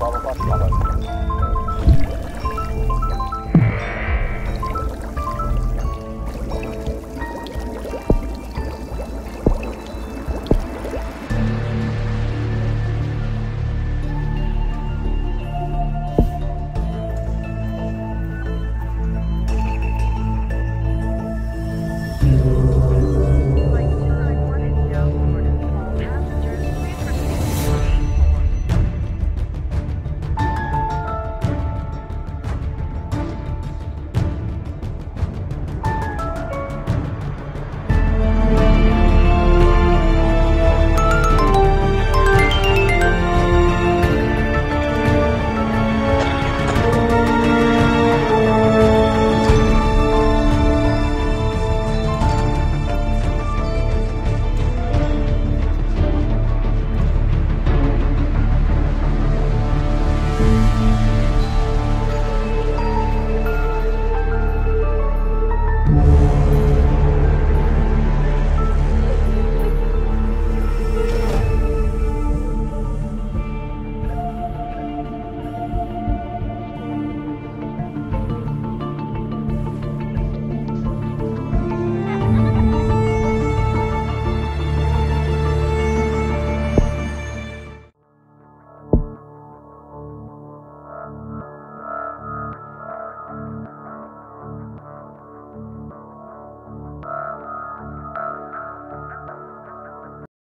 Baba basma bak.